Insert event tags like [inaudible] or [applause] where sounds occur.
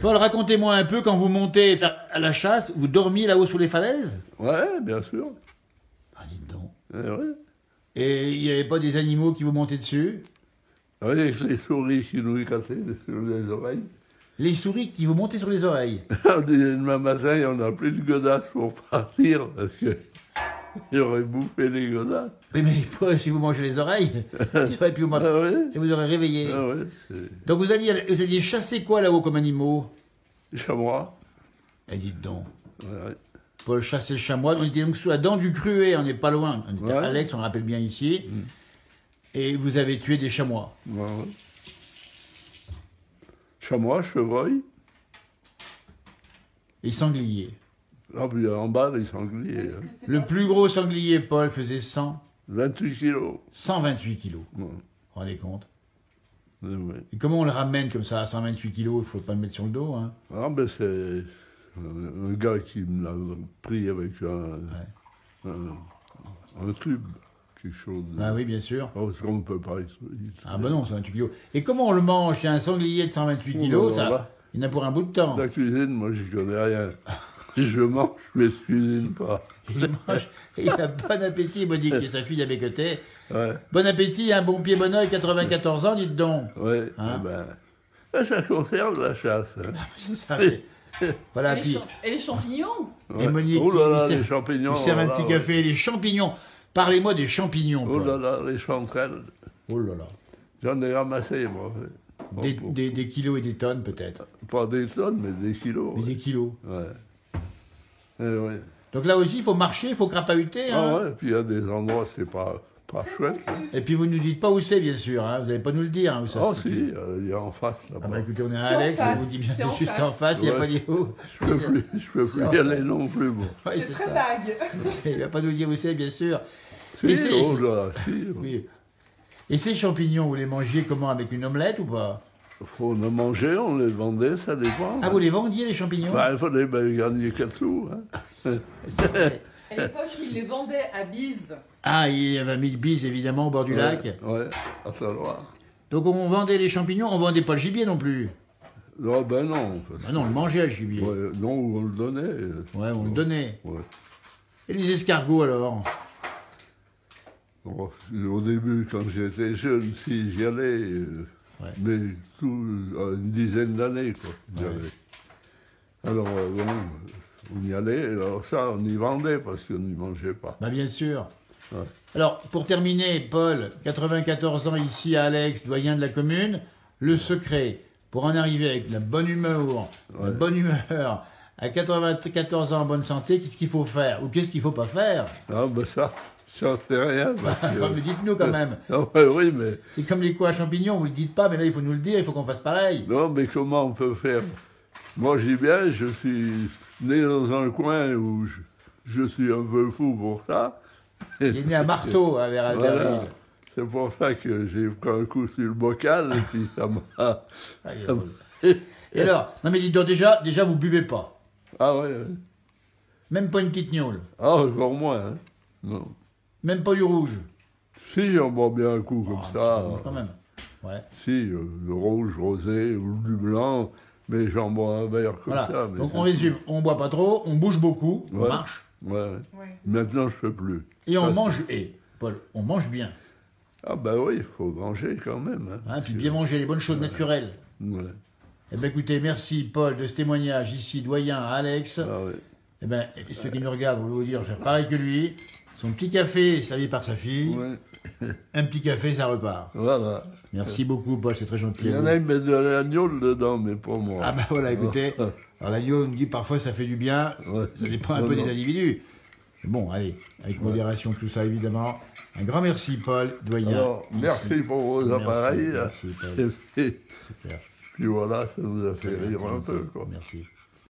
Paul, racontez-moi un peu quand vous montez à la chasse, vous dormiez là-haut sous les falaises Ouais, bien sûr. Ah, dites donc. Eh ouais. Et il n'y avait pas des animaux qui vous montaient dessus Avec les souris qui nous cassaient sur les oreilles. Les souris qui vous montaient sur les oreilles [laughs] Demain matin, on n'a plus de godasses pour partir parce que [laughs] j'aurais bouffé les godasses. Oui, mais si vous mangez les oreilles, [laughs] ils auraient pu vous manger. Ah ouais vous aurait réveillé. Ah ouais, Donc vous alliez, vous alliez chasser quoi là-haut comme animaux chamois. Eh, dites donc. Ouais. Paul chasser le chamois. On était donc sous la dent du Cruet, on n'est pas loin. On était à. Alex, on le rappelle bien ici. Et vous avez tué des chamois. Chamois, chevreuil. Et sangliers. Ah, puis en bas, les sangliers. hein. Le plus gros sanglier, Paul, faisait 100, 28 kilos. 128 kilos. Ouais. Vous vous rendez compte? Ouais, ouais. Et comment on le ramène comme ça à 128 kilos? Il ne faut pas le mettre sur le dos. Hein. Ah, ben c'est un, un gars qui me l'a pris avec un, un, un tube, quelque chose. Ah oui, bien sûr. Ah, Parce qu'on ne peut pas. Ah ben non, 128 kilos. Et comment on le mange? C'est un sanglier de 128 Oh kilos, là ça, là. il y en a pour un bout de temps. La cuisine, moi, j'y connais rien. [laughs] Je mange, je cuisine pas. [laughs] Il mange, et il a bon appétit, Monique et sa fille à mes côtés. Ouais, Bon appétit, un bon pied bon oeil, 94 ans, dites donc. ouais. Hein eh ben, ça, conserve la chasse. hein. C'est ça. [laughs] Voilà, et, les et les champignons Et Ouais. Monique, oh là là, il sert- les champignons. il sert un là, petit ouais. café, les champignons. Parlez-moi des champignons, Oh là là, les chanterelles. Oh là là. J'en ai ramassé, moi. ouais. Bon, Des, bon. des- des kilos et des tonnes, peut-être. Pas des tonnes, mais des kilos. Mais ouais. des kilos. Ouais. Ouais. Donc là aussi, il faut marcher, il faut crapahuter. hein. Ah ouais, puis il y a des endroits, c'est pas, pas chouette. hein. Et puis vous ne nous dites pas où c'est, bien sûr. hein. Vous n'allez pas nous le dire. hein, où ça Oh se si, situe. euh, il y a en face Ah là-bas. bah écoutez, on est à C'est en Alex, on face, vous dit bien, c'est c'est en juste face. en face, il n'y a Ouais. pas où. je peux plus, je peux [laughs] plus y aller face. non plus, bon. Oui, C'est c'est très ça. vague. [laughs] Il ne va pas nous dire où c'est, bien sûr. Si, Et c'est- oh là, si. Oui. Et ces champignons, vous les mangez comment Avec une omelette ou pas? Faut en manger, on les vendait, ça dépend. Ah, vous les vendiez, les champignons? Bah, il fallait ben, gagner 4 sous. Hein. À l'époque, ils les vendaient à Bise. Ah, il y avait mis bise, évidemment, au bord du Ouais, lac. Ouais, à savoir. Donc on vendait les champignons, on vendait pas le gibier non plus. Non, ben non. Ah non, on le mangeait, le gibier. Ouais, Ouais, non, on le donnait. euh, on le donnait. Ouais. Et les escargots, alors? Bon, au début, quand j'étais jeune, si j'y allais, euh, Ouais. mais tout, à une dizaine d'années, quoi, Ouais. Alors, euh, bon, on y allait, alors ça, on y vendait parce qu'on n'y mangeait pas. Bah bien sûr. Ouais. Alors, pour terminer, Paul, 94 ans ici à Alex, doyen de la commune, le secret pour en arriver avec la bonne humeur, la bonne humeur, à 94 ans en bonne santé, qu'est-ce qu'il faut faire Ou qu'est-ce qu'il faut pas faire? Ah, ben ça, j'en sais rien. que- Dites-nous quand même. [laughs] Ouais, oui, mais, C'est comme les coups à champignons, vous le dites pas, mais là il faut nous le dire, il faut qu'on fasse pareil. non, mais comment on peut faire? Moi, je dis bien, je suis né dans un coin où je, je suis un peu fou pour ça. Il est né à Marteau, hein, vers Voilà. C'est pour ça que j'ai pris un coup sur le bocal et puis ça m'a. Ah. Et alors, non mais dites donc déjà, déjà vous buvez pas. Ah ouais, ouais. Même pas une petite gnôle. Ah, encore moins. Hein. Non. Même pas du rouge. Si j'en bois bien un coup comme Ah, ça. Quand même. Ouais. Si, euh, le rouge, rosé ou du blanc, mais j'en bois un verre comme Voilà. ça. mais Donc on résume, on boit pas trop, on bouge beaucoup, on marche. Ouais. Ouais. Maintenant, je peux plus. et on Ça, mange, et Paul, on mange bien. Ah ben oui, il faut manger quand même. Hein, Hein, puis bien manger les bonnes choses naturelles. Ouais. Eh bien écoutez, merci Paul de ce témoignage ici, doyen à Alex. Ah ouais. Eh ben, ceux qui nous regardent, va vous dire, faire pareil que lui. Son petit café servi par sa fille. Ouais. Un petit café, ça repart. Voilà. Merci beaucoup Paul, c'est très gentil. Il y en a qui mettent de l'agneau dedans, mais pas moi. Ah ben voilà, écoutez. Alors l'agneau on me dit parfois ça fait du bien, Ouais. ça dépend un Non, peu non. des individus. Mais bon, allez, avec modération tout ça évidemment. Un grand merci Paul, doyen. Alors, merci pour vos Merci, appareils. merci, Paul. [laughs] Super. puis voilà, ça nous a fait rire un peu. Quoi. Merci.